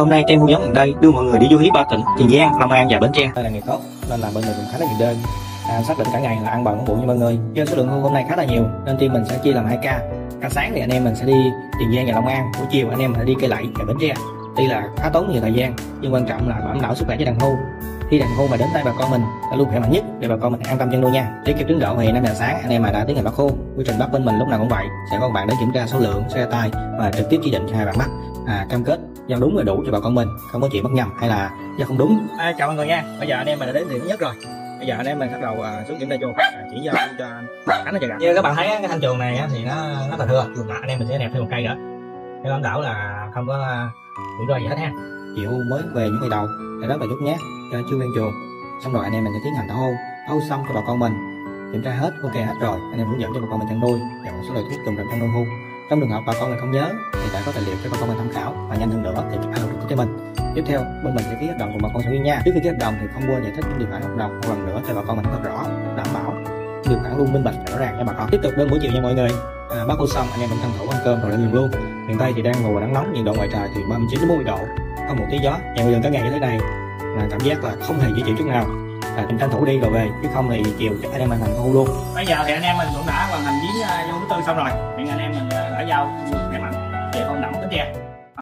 Hôm nay em hướng dẫn mình đây đưa mọi người đi du hí ba tỉnh Tiền Giang, Long An và Bến Tre. Đây là ngày tốt nên là bên mình cũng khá là nhiều đơn. À, xác định cả ngày là ăn bận bụng như mọi người. Do số lượng thu hôm nay khá là nhiều nên team mình sẽ chia làm hai ca. Ca sáng thì anh em mình sẽ đi Tiền Giang và Long An, buổi chiều anh em sẽ đi Cây Lậy và Bến Tre. Tuy là khá tốn nhiều thời gian nhưng quan trọng là đảm bảo sức khỏe cho đàn thu khi đàn thu mà đến tay bà con mình là luôn khỏe mạnh nhất để bà con mình an tâm chăn nuôi nha để kịp tiến độ thì năm giờ sáng anh em mà đã tiến hành bắt khô quy trình bắt bên mình lúc nào cũng vậy sẽ có một bạn đến kiểm tra số lượng xe tay và trực tiếp chỉ định cho hai bạn bắt à, cam kết giao đúng và đủ cho bà con mình không có chuyện bắt nhầm hay là giao không đúng. À, chào mọi người nha. Bây giờ anh em mình đã đến điểm nhất rồi. Bây giờ anh em mình bắt đầu à, xuống kiểm tra chuồng à, chỉ giao cho anh nó chờ gặp như các bạn thấy cái thanh chuồng này á, thì nó rất là thưa. À, anh em mình sẽ nẹp thêm một cây nữa. Để đảm bảo là không có à, rủi ro gì hết ha. Chịu mới về những ngày đầu thì rất là nhút nhát cho chưa quen chuồng xong rồi anh em mình sẽ tiến hành thả hô. Hô xong cho bà con mình. Kiểm tra hết ok hết rồi. Anh em hướng dẫn cho bà con mình chăn nuôi và một số loại thuốc dùng trong chăn nuôi hưu trong trường hợp bà con mình không nhớ thì đã có tài liệu cho bà con mình tham khảo và nhanh hơn nữa thì alo được cho mình tiếp theo bên mình sẽ ký hợp đồng cùng bà con sinh viên nha. Trước khi ký hợp đồng thì không quên giải thích những điều khoản hợp đồng một lần nữa cho bà con mình thật rõ đảm bảo điều khoản luôn minh bạch rõ ràng cho bà con. Tiếp tục đến buổi chiều nha mọi người. À, bác cô xong anh em mình tranh thủ ăn cơm rồi lên giường luôn. Miền tây thì đang ngồi nắng nóng nhiệt độ ngoài trời thì 39 đến 40 độ. Không một tí gió. Nhà bây giờ cả ngày như thế này là cảm giác là không hề dễ chịu chút nào là mình tranh thủ đi rồi về, chứ không thì chiều chắc anh em mình thành không luôn. Bây giờ thì anh em mình cũng đã hoàn thành giếng à, vô thứ tư xong rồi. Hiện anh em mình à, đã giao khỏe mạnh về con đậm tính ra